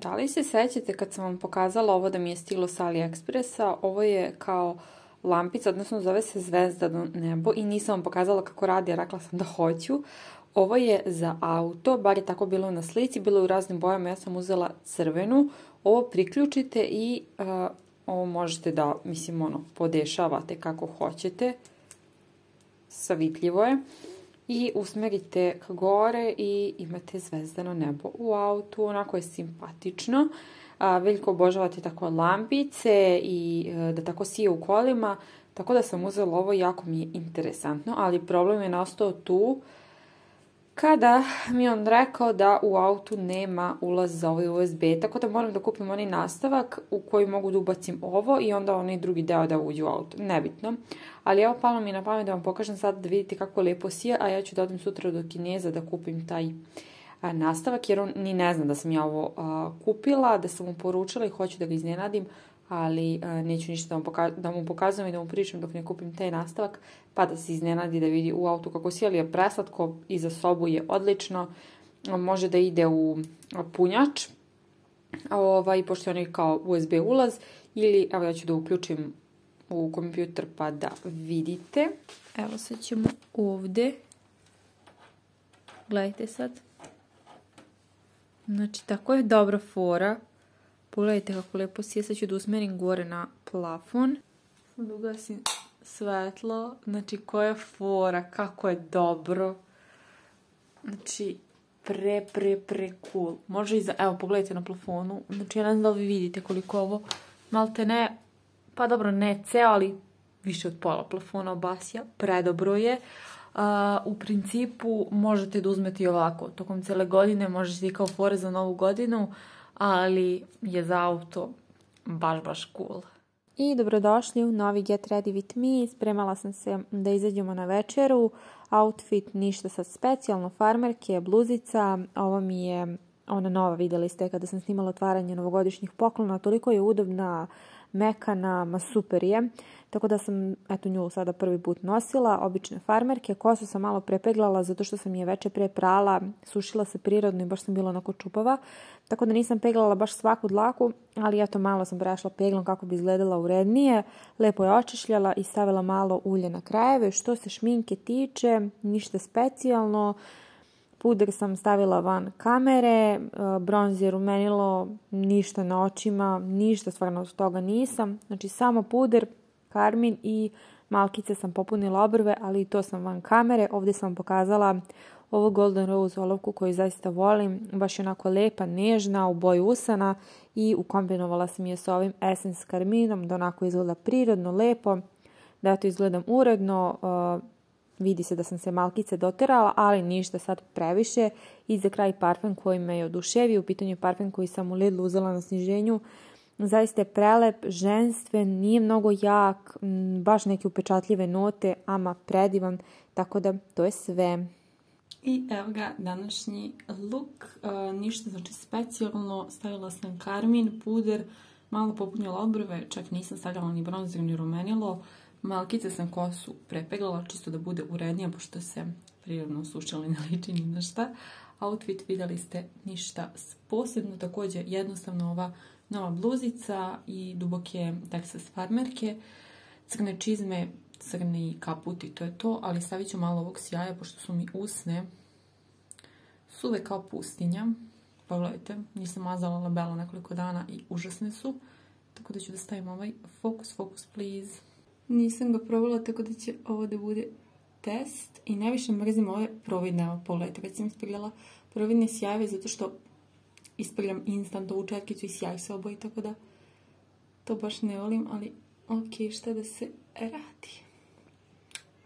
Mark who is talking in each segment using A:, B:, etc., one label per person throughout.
A: Da li se sećate kad sam vam pokazala ovo da mi je stiglo sa AliExpressa? Ovo je kao lampica, odnosno zove se zvezdano nebo i nisam vam pokazala kako radi, rekla sam da hoću. Ovo je za auto, bar je tako bilo na slici, bilo je u raznim bojama, ja sam uzela crvenu. Ovo priključite i uh, ovo možete da, mislim, ono, podešavate kako hoćete. Savitljivo je. I usmerite ka gore i imate zvezdano nebo u autu, onako je simpatično. Veliko obožavate tako lampice i e, da tako sije u kolima, tako da sam uzela ovo, jako mi je interesantno, ali problem je nastao tu kada mi on rekao da u autu nema ulaz za ovaj USB, tako da moram da kupim onaj nastavak u koji mogu da ubacim ovo i onda onaj drugi deo da uđe u auto. Nebitno. Ali evo palo mi na pamet da vam pokažem sad da vidite kako lepo sije, a ja ću da odem sutra do Kineza da kupim taj nastavak, jer on ni ne zna da sam ja ovo kupila, da sam mu poručila i hoću da ga iznenadim, ali a, neću ništa da, mu da mu pokazujem i da mu pričam dok ne kupim taj nastavak, pa da se iznenadi da vidi u autu kako si, ali je preslatko i za sobu je odlično, može da ide u punjač, ovaj, pošto je kao USB ulaz, ili evo ja ću da uključim u kompjuter pa da vidite. Evo sad ćemo ovde. Gledajte sad. Znači, tako je dobra fora. Pogledajte kako lepo sije. Sad ću da usmerim gore na plafon. Ugasim svetlo. Znači, koja fora, kako je dobro. Znači, pre, pre, pre cool. Može i za, evo, pogledajte na plafonu. Znači, ja ne znam da li vi vidite koliko ovo, malte ne, pa dobro, ne ceo, ali više od pola plafona obasja. Predobro je. U principu možete da uzmete i ovako. Tokom cele godine možete i kao fore za novu godinu, ali je za auto baš, baš cool. I dobrodošli u novi Get Ready With Me. Spremala sam se da izađemo na večeru. Outfit ništa sad specijalno. Farmerke, bluzica. Ovo mi je ona nova, videli ste kada sam snimala otvaranje novogodišnjih poklona. Toliko je udobna, mekana, ma super je. Tako da sam eto nju sada prvi put nosila, obične farmerke. Kosu sam malo prepeglala zato što sam je veče pre prala, sušila se prirodno i baš sam bila onako čupava. Tako da nisam peglala baš svaku dlaku, ali eto malo sam prešla peglom kako bi izgledala urednije. Lepo je očišljala i stavila malo ulje na krajeve. Što se šminke tiče, ništa specijalno. Puder sam stavila van kamere, bronzer umenilo, ništa na očima, ništa stvarno od toga nisam. Znači samo puder, karmin i malkice sam popunila obrve, ali i to sam van kamere. Ovdje sam pokazala ovu Golden Rose olovku koju zaista volim. Baš je onako lepa, nežna, u boju usana i ukombinovala sam je sa ovim Essence karminom da onako izgleda prirodno, lepo, da to izgledam uredno. Vidi se da sam se malkice doterala, ali ništa sad previše. I za kraj parfem koji me je oduševio. U pitanju je parfem koji sam u Lidlu uzela na sniženju Zaista je prelep, ženstven, nije mnogo jak, baš neke upečatljive note, ama predivan, tako da to je sve. I evo ga današnji look, uh, ništa znači specijalno, stavila sam karmin, puder, malo popunjala obrve, čak nisam stavljala ni bronzer ni rumenilo, malkice sam kosu prepeglala čisto da bude urednija, pošto se prirodno sušila i ne liči ni na šta. Outfit videli ste ništa posebno, također jednostavno ova nova bluzica i duboke Texas farmerke, crne čizme, crni kaput i to je to, ali stavit ću malo ovog sjaja pošto su mi usne suve kao pustinja. Pogledajte, nisam mazala labela nekoliko dana i užasne su. Tako da ću da stavim ovaj focus, focus please. Nisam ga probala tako da će ovo da bude test i najviše mrzim ove providne, pogledajte, već sam isprljala providne sjajeve zato što isprljam instant ovu četkicu i sjaj se oboji, tako da to baš ne volim, ali ok, šta da se radi.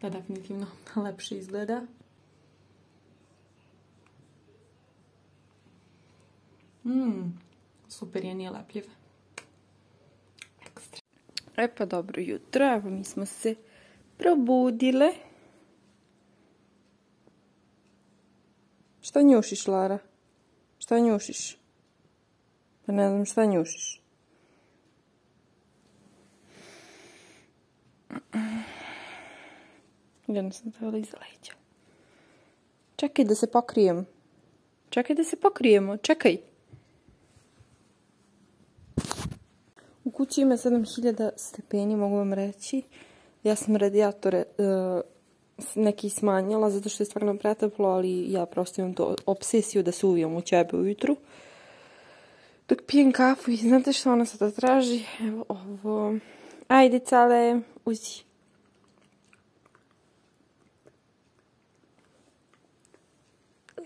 A: Da, definitivno lepše izgleda. Mmm, super je, nije lepljiv. E pa dobro jutro, evo mi smo se probudile. Šta njušiš, Lara? Šta njušiš? Pa ne znam šta njušiš. Jednostavno iza leđa. Čekaj da se pokrijem. Čekaj da se pokrijemo. Čekaj.
B: U kući ima 7000 stepeni, mogu vam reći. Ja sam radijatore uh, neki smanjila zato što je stvarno pretoplo, ali ja prosto imam to obsesiju da se uvijam u ćebe ujutru. Dok pijem kafu i znate što ona sada traži? Evo ovo. Ajde, cale, uzi.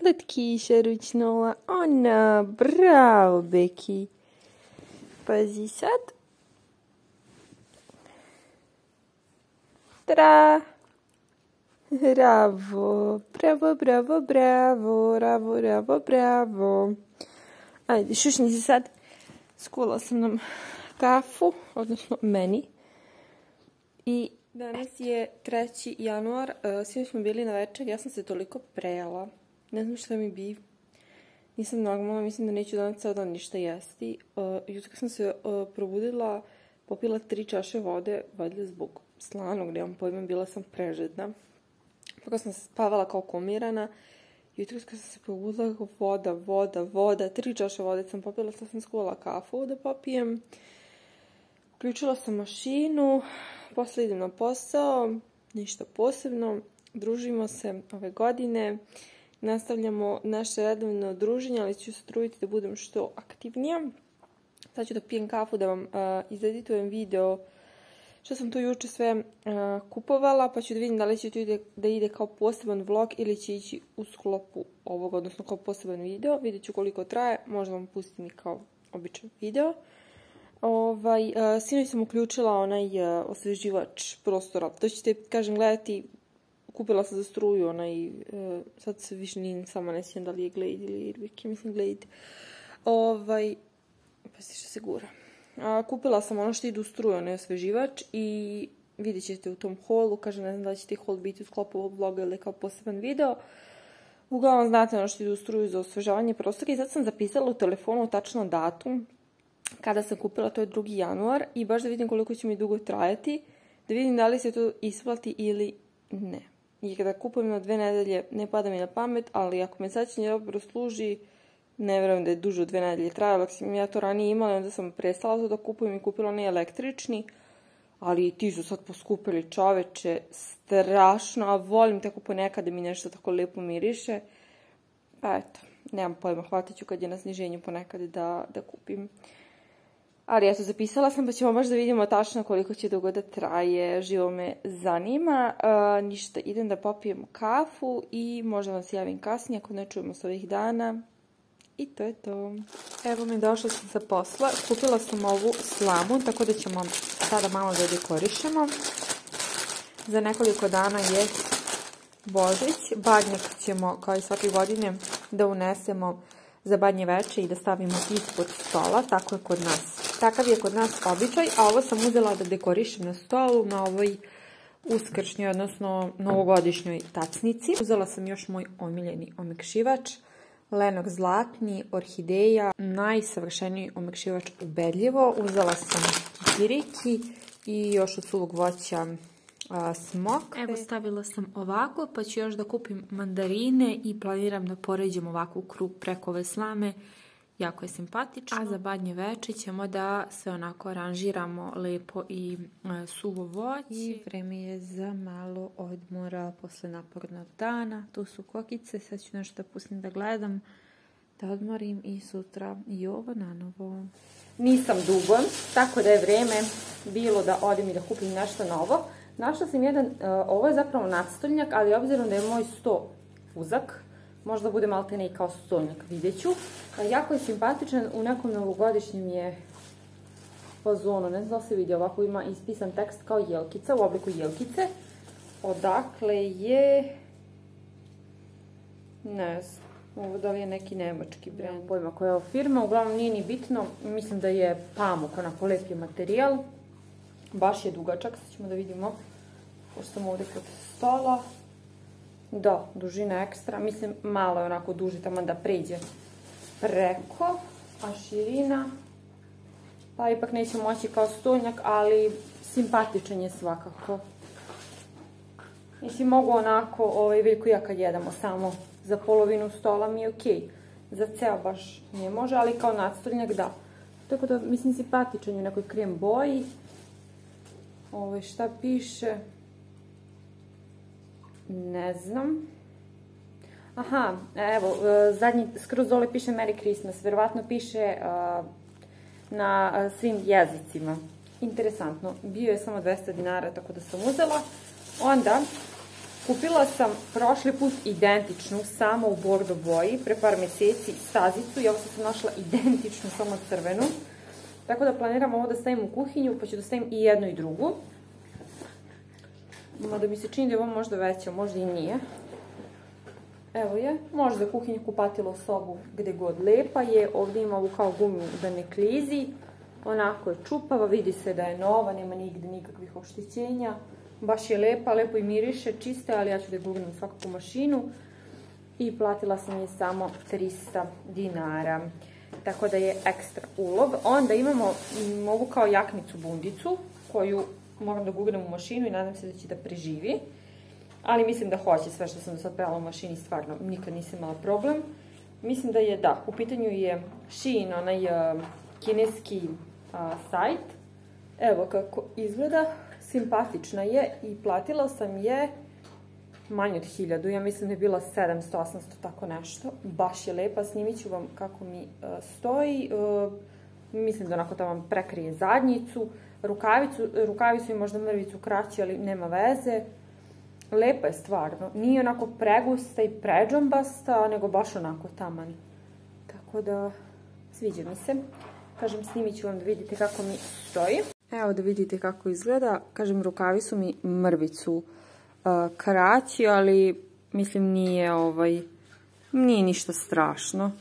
B: Letkiša ručnula. Ona, bravo, Beki. Pazi sad. Tra. Bravo, bravo, bravo, bravo, bravo, bravo, bravo. Ajde, šušni se sad. Skula sam nam kafu, odnosno meni. I danas je 3. januar, uh, svi smo bili na večer, ja sam se toliko prejela. Ne znam šta mi bi. Nisam normalna, mislim da neću danas dan ništa jesti. Uh, jutro sam se uh, probudila, popila tri čaše vode, valjda zbog slanog, nemam pojma, bila sam prežedna. Tako sam spavala kao komirana. Jutro kad sam se probudila, voda, voda, voda, tri čaše vode sam popila, sad sam skuvala kafu da popijem. Uključila sam mašinu, posle idem na posao, ništa posebno. Družimo se ove godine. Nastavljamo naše redovno druženje, ali ću se truditi da budem što aktivnija. Sad ću da pijem kafu, da vam izeditujem video što sam tu juče sve uh, kupovala, pa ću da vidim da li će ide, da ide kao poseban vlog ili će ići u sklopu ovog, odnosno kao poseban video. Vidjet ću koliko traje, možda vam pustim i kao običan video. Ovaj, sinoć sam uključila onaj uh, osveživač prostora. To ćete, kažem, gledati kupila sam za struju onaj, uh, sad se više nije sama ne sjećam da li je Glade ili Irvik, mislim Glade. Ovaj, pa se što se gura. A, kupila sam ono što ide u struju, onaj osveživač i vidjet ćete u tom holu, kaže ne znam da će ti hol biti u sklopu ovog vloga ili kao poseban video. Uglavnom znate ono što ide u struju za osvežavanje prostora i sad sam zapisala u telefonu tačno datum kada sam kupila, to je 2. januar i baš da vidim koliko će mi dugo trajati, da vidim da li se to isplati ili ne. I kada kupujem na dve nedelje, ne pada mi na pamet, ali ako me sačenje dobro služi, ne verujem da je duže od dve nedelje trajalo. Sam ja to ranije imala, onda sam prestala to da kupujem i kupila onaj električni, ali ti su sad poskupili čoveče, strašno, a volim tako ponekad da mi nešto tako lepo miriše. Pa eto, nemam pojma, hvatat ću kad je na sniženju ponekad da, da kupim. Ali eto, zapisala sam pa ćemo baš da vidimo tačno koliko će dugo da traje, živo me zanima. Uh, ništa, idem da popijem kafu i možda vam se javim kasnije ako ne čujemo s ovih dana. I to je to. Evo mi došla sam sa posla. Kupila sam ovu slamu, tako da ćemo sada malo da dekorišemo. Za nekoliko dana je Božić. Badnjak ćemo, kao i svake godine, da unesemo za badnje veče i da stavimo ispod stola. Tako je kod nas Takav je kod nas običaj, a ovo sam uzela da dekorišem na stolu na ovoj uskršnjoj, odnosno novogodišnjoj tacnici. Uzela sam još moj omiljeni omekšivač, Lenog zlatni, orhideja, najsavršeniji omekšivač ubedljivo. Uzela sam kikiriki i još od suvog voća a, smokve. Evo stavila sam ovako, pa ću još da kupim mandarine i planiram da poređem ovako krug preko ove slame jako je simpatično. A za badnje veče ćemo da se onako aranžiramo lepo i e, suvo voće. I vreme je za malo odmora posle napornog dana. Tu su kokice, sad ću nešto da pustim da gledam, da odmorim i sutra i ovo na novo. Nisam dugo, tako da je vreme bilo da odem i da kupim nešto novo. Našla sam jedan, uh, ovo je zapravo nadstoljnjak, ali obzirom da je moj sto uzak, možda bude maltene i kao stolnjak, vidjet ću. Jako je simpatičan, u nekom novogodišnjem je fazonu, ne znam da se vidi, ovako ima ispisan tekst kao jelkica, u obliku jelkice. Odakle je... Ne znam, ovo da li je neki nemački brend. Pojma koja je firma, uglavnom nije ni bitno, mislim da je pamuk, onako lepi materijal. Baš je dugačak, sad ćemo da vidimo, pošto sam ovde kod stola. Da, dužina ekstra. Mislim, malo je onako duži, tamo da pređe preko. A širina, pa ipak neće moći kao stolnjak, ali simpatičan je svakako. Mislim, mogu onako, ovaj, veliko ja kad jedemo, samo za polovinu stola mi je okej. Okay. Za ceo baš ne može, ali kao nadstolnjak da. Tako da, mislim, simpatičan je u nekoj krem boji. Ovo šta piše? Ne znam. Aha, evo, e, zadnji, skroz dole piše Merry Christmas. Verovatno piše na svim jezicima. Interesantno. Bio je samo 200 dinara, tako da sam uzela. Onda, kupila sam prošli put identičnu, samo u bordo boji, pre par mjeseci stazicu i ovo sam našla identičnu, samo crvenu. Tako da planiram ovo da stavim u kuhinju, pa ću da stavim i jednu i drugu. Mada mi se čini da je ovo možda veća, možda i nije. Evo je, može za kuhinju kupatilo sobu gdje god lepa je. Ovdje ima ovu kao gumu da ne klizi. Onako je čupava, vidi se da je nova, nema nigde nikakvih oštećenja. Baš je lepa, lepo i miriše, čiste, ali ja ću da gugnem svakako mašinu. I platila sam je samo 300 dinara. Tako da je ekstra ulog. Onda imamo ovu kao jaknicu bundicu, koju moram da gugnem u mašinu i nadam se da će da preživi. Ali mislim da hoće sve što sam do sad pela u mašini, stvarno nikad nisam imala problem. Mislim da je, da, u pitanju je Shein, onaj kineski sajt. Evo kako izgleda, simpatična je i platila sam je manje od hiljadu, ja mislim da je bila 700, 800, tako nešto. Baš je lepa, snimit ću vam kako mi stoji. Mislim da onako da vam prekrije zadnjicu. Rukavicu, rukavicu i možda mrvicu kraći, ali nema veze. Lepa je stvarno. Nije onako pregusta i pređombasta, nego baš onako taman. Tako da, sviđa mi se. Kažem, snimit ću vam da vidite kako mi stoji. Evo da vidite kako izgleda. Kažem, rukavi su mi mrvicu uh, kraći, ali mislim nije ovaj, nije ništa strašno.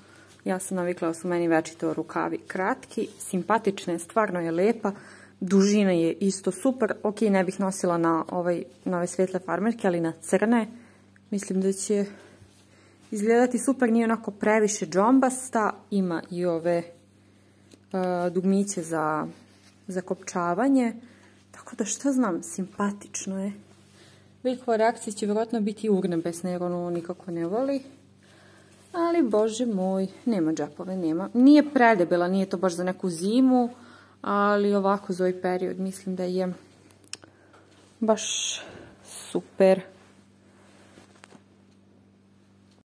B: Ja sam navikla da su meni večito rukavi kratki. Simpatična je, stvarno je lepa. Dužina je isto super. Ok, ne bih nosila na, ovaj, na ove svetle farmerke, ali na crne. Mislim da će izgledati super. Nije onako previše džombasta. Ima i ove uh, dugmiće za, za kopčavanje. Tako da što znam, simpatično je. Velikova reakcija će vjerojatno biti urnebesna jer ono nikako ne voli. Ali, bože moj, nema džapove, nema. Nije predebela, nije to baš za neku zimu ali ovako za ovaj period mislim da je baš super.